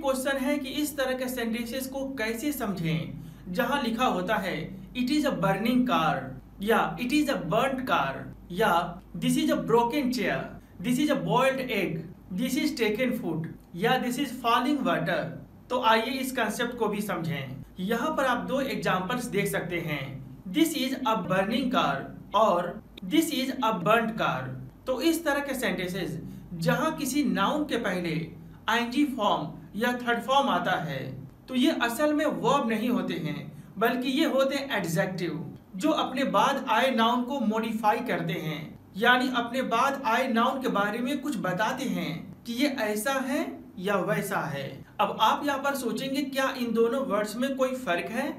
Question है कि इस तरह के सेंटेंसेस को कैसे समझें? जहाँ लिखा होता है it is a burning car या it is a burn car या this is a broken chair this is a boiled egg this is taken food या दिस इज़ फॉलिंग वाटर तो आइए इस कंसेप्ट को भी समझें। यहाँ पर आप दो एग्जाम्पल्स देख सकते हैं। This is a burning car और this is a burn car तो इस तरह के सेंटेंसेस जहाँ किसी नाउन के पहले आईएनजी फॉर्म या थर्ड फॉर्म आता है तो ये असल में वर्ब नहीं होते हैं, बल्कि ये होते हैं एडजेक्टिव जो अपने बाद आए नाउन को मॉडिफाई करते हैं। यानी अपने बाद आए नाउन के बारे में कुछ बताते हैं कि ये ऐसा है या वैसा है। अब आप यहाँ पर सोचेंगे, क्या इन दोनों वर्ड्स में कोई फ़र्क है?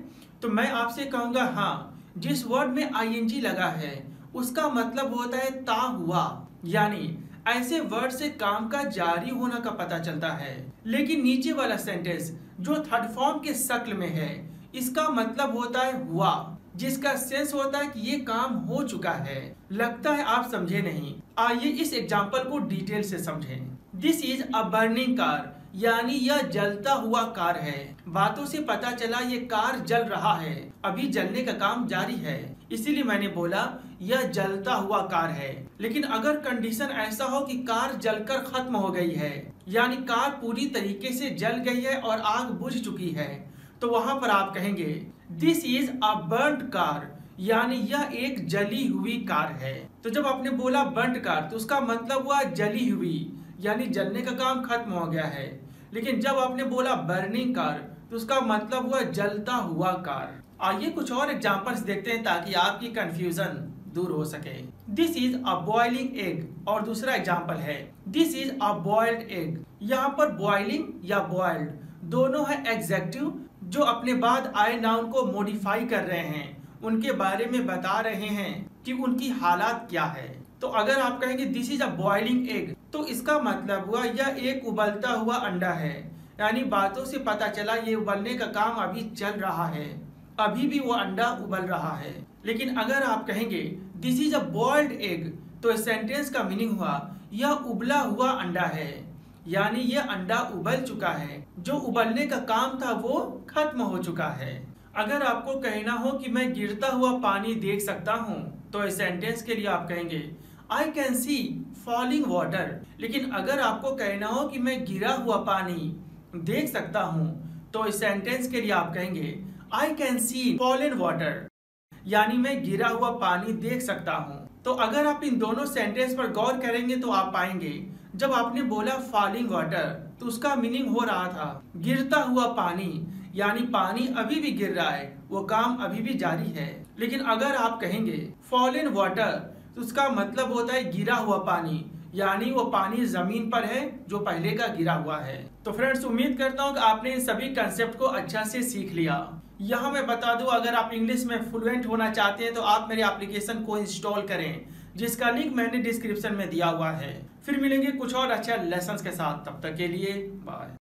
तो मैं आपसे कहूँगा हाँ जिस वर्ड में आईएनजी लगा है, उसका मतलब होता है ता हुआ, यानी ऐसे वर्ड से काम का जारी होना का पता चलता है। लेकिन नीचे वाला सेंटेंस जो थर्ड फॉर्म के शक्ल में है, इसका मतलब होता है हुआ, जिसका सेंस होता है कि ये काम हो चुका है। लगता है आप समझे नहीं। आइए इस एग्ज़ाम्पल को डिटेल से समझें। This is a burning car यानी यह जलता हुआ कार है। बातों से पता चला ये कार जल रहा है। अभी जलने का काम जारी है। इसीलिए मैंने बोला, यह जलता हुआ कार है। लेकिन अगर कंडीशन ऐसा हो कि कार जलकर खत्म हो गई है, यानी कार पूरी तरीके से जल गई है और आग बुझ चुकी है तो वहाँ पर आप कहेंगे this is a burnt car यानी यह एक जली हुई कार है। तो जब आपने बोला बर्ड कार तो उसका मतलब हुआ जली हुई। यानी जलने का काम खत्म हो गया है। लेकिन जब आपने बोला बर्निंग कार तो उसका मतलब हुआ जलता हुआ कार आइए कुछ और एग्जाम्पल्स देखते हैं ताकि आपकी कंफ्यूजन दूर हो सके। This is a boiling egg और दूसरा एग्ज़ाम्पल है। This is a boiled egg यहाँ पर बॉइलिंग या बॉइल्ड दोनों है एग्जेक्टिव जो अपने बाद आए नाउन को मॉडिफाई कर रहे हैं। उनके बारे में बता रहे हैं कि उनकी हालात क्या है। तो अगर आप कहेंगे this is a boiling egg तो इसका मतलब हुआ, यह एक उबलता हुआ अंडा है। यानी बातों से पता चला, ये उबलने का काम अभी चल रहा है। अभी भी वो अंडा उबल रहा है। लेकिन अगर आप कहेंगे this is a boiled egg तो इस सेंटेंस का मीनिंग हुआ, यह उबला हुआ अंडा है। यानी यह अंडा उबल चुका है। जो उबलने का काम था, वो खत्म हो चुका है। अगर आपको कहना हो कि मैं गिरता हुआ पानी देख सकता हूँ तो इस सेंटेंस के लिए आप कहेंगे I can see falling water लेकिन अगर आपको कहना हो कि मैं गिरा हुआ पानी देख सकता हूँ तो इस सेंटेंस के लिए आप कहेंगे I can see fallen water यानी मैं गिरा हुआ पानी देख सकता हूँ। तो अगर आप इन दोनों सेंटेंस पर गौर करेंगे तो आप पाएँगे, जब आपने बोला फॉलिंग वाटर तो उसका मीनिंग हो रहा था, गिरता हुआ पानी. यानी पानी अभी भी गिर रहा है, वो काम अभी भी जारी है। लेकिन अगर आप कहेंगे फॉलन वाटर तो उसका मतलब होता है गिरा हुआ पानी, यानी वो पानी ज़मीन पर है, जो पहले का गिरा हुआ है। तो फ्रेंड्स उम्मीद करता हूँ कि आपने इन सभी कंसेप्ट को अच्छा से सीख लिया। यहाँ मैं बता दूँ, अगर आप इंग्लिश में फ्लुएंट होना चाहते हैं तो आप मेरे एप्लीकेशन को इंस्टॉल करें, जिसका लिंक मैंने डिस्क्रिप्शन में दिया हुआ है। फिर मिलेंगे कुछ और अच्छा लेसन के साथ। तब तक के लिए बाय